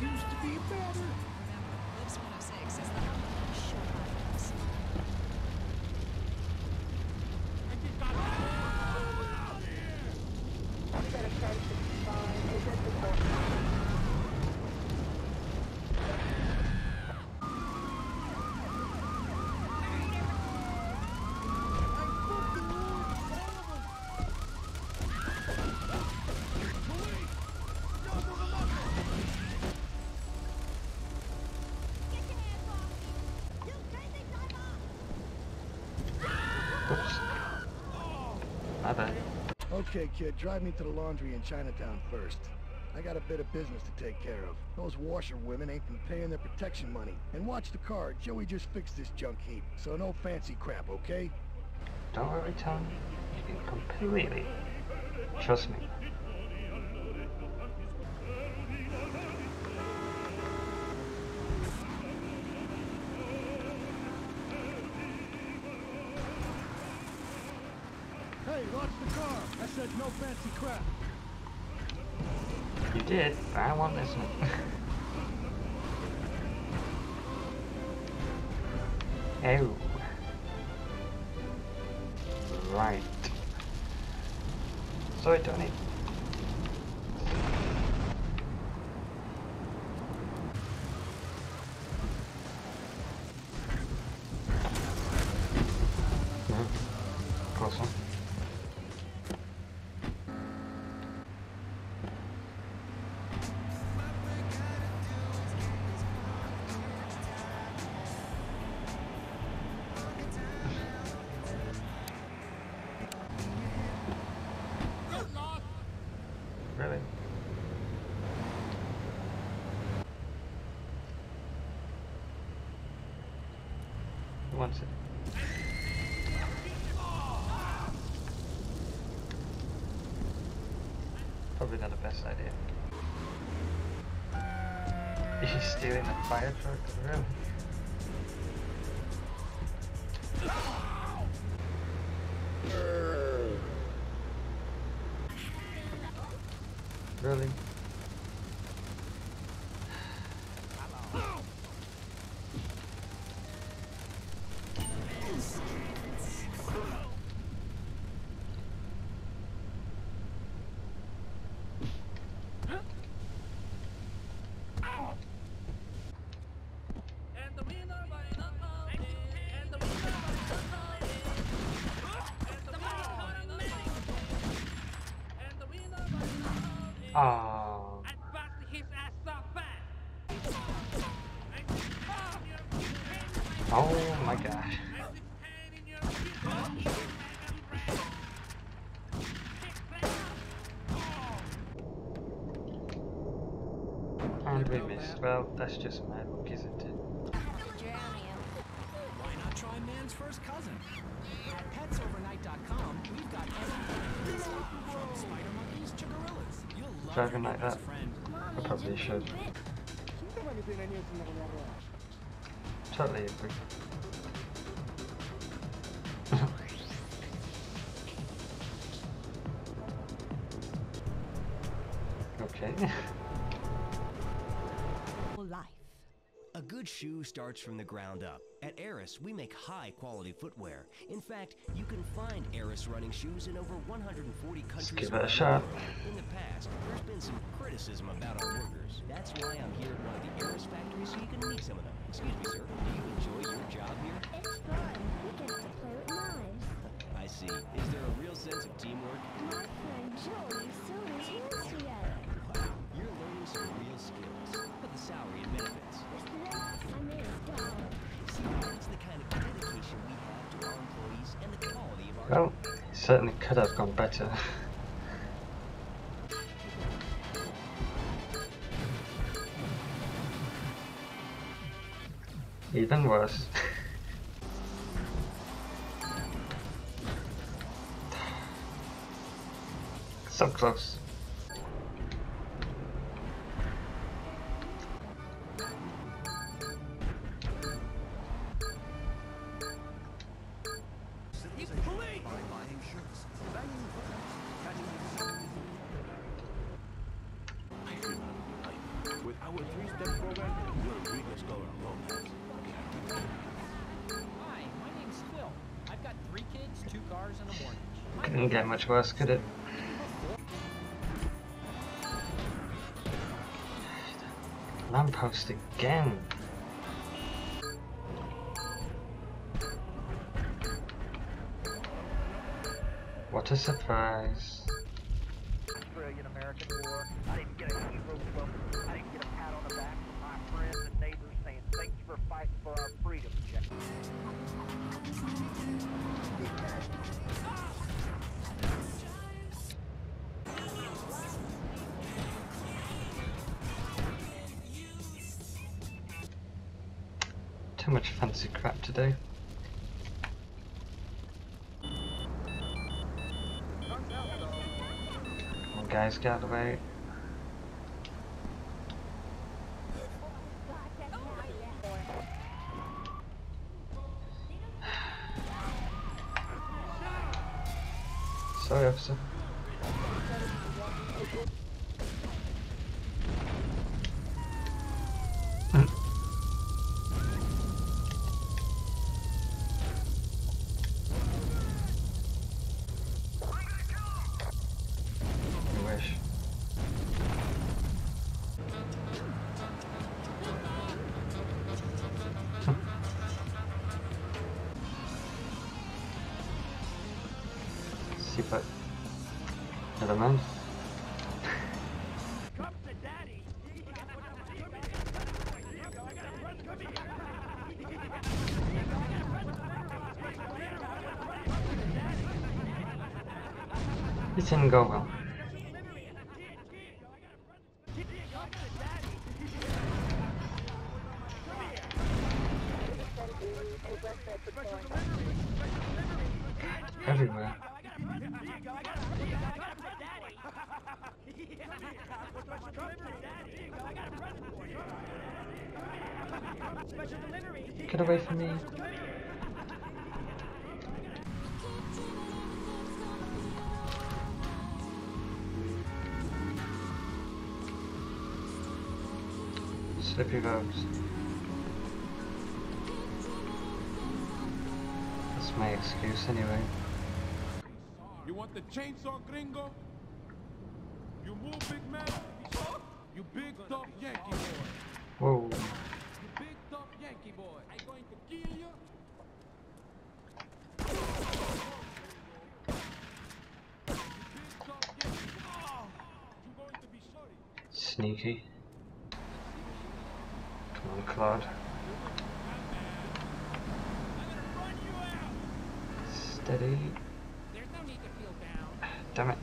used to be better. Oops. My bad. Okay, kid, drive me to the laundry in Chinatown first. I got a bit of business to take care of. Those washerwomen ain't been paying their protection money. And watch the car, Joey just fixed this junk heap. So no fancy crap, okay? Don't worry, Tom. You can completely trust me. Hey, the car! I said no fancy crap. You did, but I won't listen. oh. Right. so Sorry, Tony. Mhm. Wants it? Probably not the best idea. He's stealing the fire truck? Really? Ah. Oh a break. Kick them. And we missed. Well, that's just my luck, isn't it? Why not try man's first cousin? At petsovernight.com, we've got everything Driving like that. I probably should. Totally agree. Shoe starts from the ground up. At Eris, we make high quality footwear. In fact, you can find Eris running shoes in over 140 countries. give it a shot. In the past, there's been some criticism about our workers. That's why I'm here at one of the Eris factories so you can meet some of them. Excuse me, sir. Do you enjoy your job here? It's fun. We get to play with knives. I see. Is there a real sense of teamwork? My friend Joey sewed his hands together. You're learning some real skills. But the salary and benefits. Yesterday, I made a dog. See, that's the kind of dedication we have to our employees and the quality of our Well, it certainly could have gone better. Even worse. so close. Couldn't get much worse, could it? Lamppost again. What a surprise. Australian American Too much fancy crap today. Come on guys, get out of the way. Sorry officer. Hmm. It didn't go well. Everywhere. Get away from me. Slippy roads. That's my excuse anyway. You want the chainsaw gringo? You move, big man? You big tough Yankee boy. Whoa. You big tough Yankee boy. I going to kill you? You big tough Yankee. Oh, you going to be sorry. Sneaky. On, Claude. Steady. There's no need to feel down. Damn it.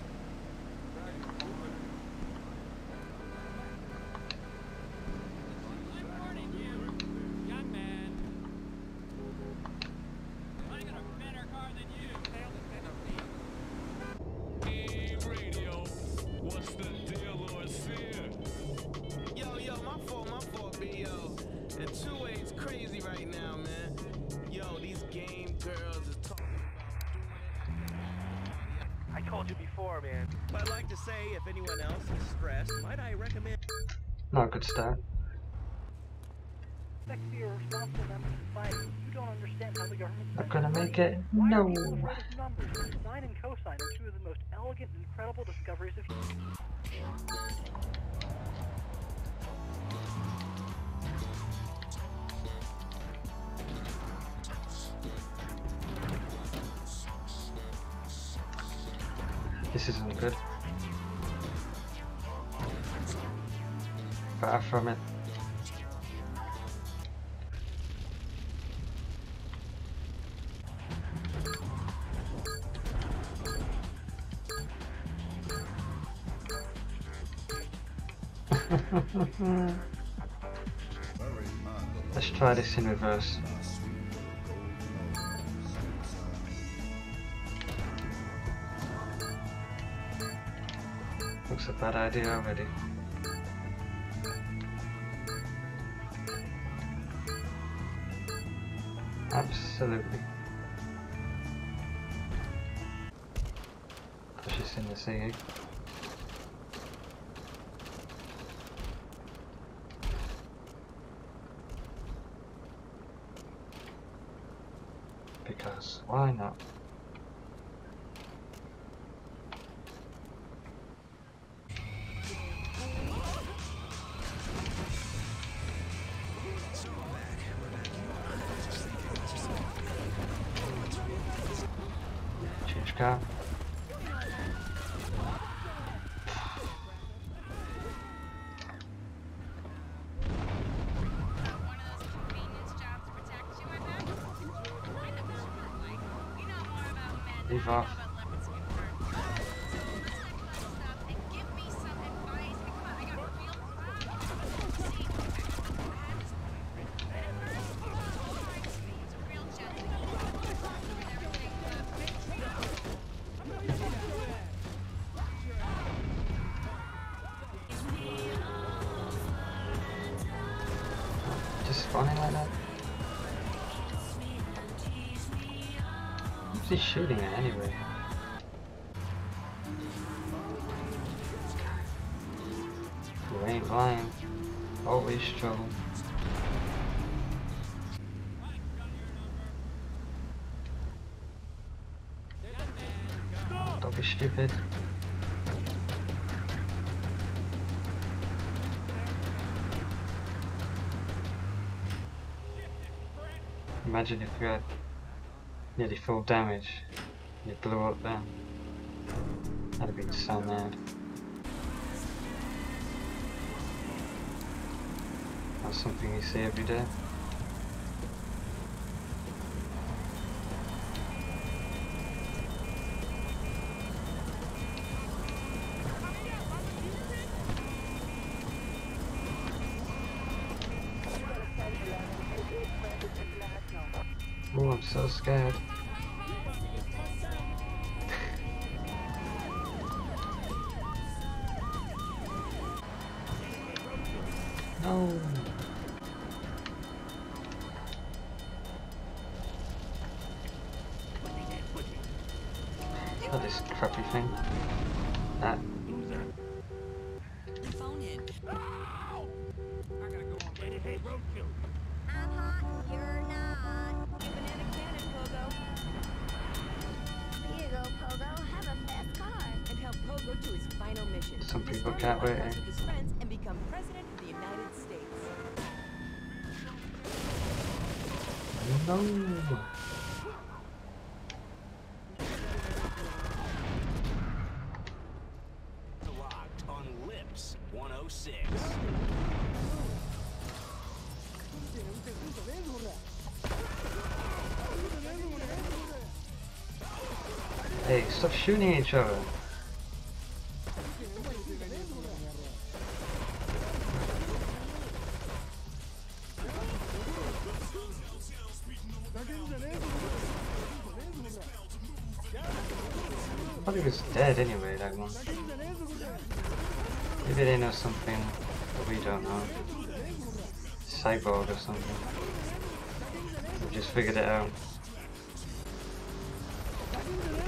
Crazy right now, man. Yo, these game girls is talking about doing it. I told you before, man. But I'd like to say, if anyone else is stressed, might I recommend Not a good start. Sexy or responsible members of society, you don't understand how the government Not spends gonna make it. No. are people afraid of numbers? Sine and cosine are two of the most elegant and incredible discoveries of This isn't good. Far from it. Let's try this in reverse. Looks a bad idea already. Absolutely. Push in the sea. Because why not? Leave off. Just spawning like that? He shooting at anyway? Who ain't lying? Always trouble. Don't be stupid. Imagine if you had nearly full damage you blew up then. That'd have been so mad. That's something you see every day. Oh, I'm so scared. Pogo. Diego, Pogo, have a fast car. And help Pogo to his final mission. Some to people start can't a wait, podcast shooting each other. I thought he was dead anyway, that one. Maybe they know something that we don't know. Cyborg or something. We just figured it out.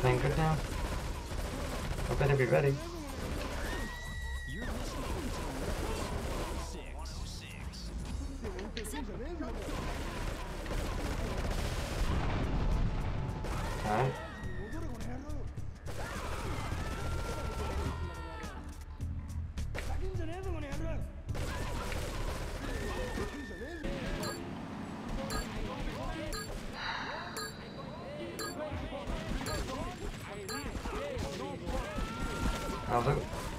Playing good now? Better be ready. Tá vendo?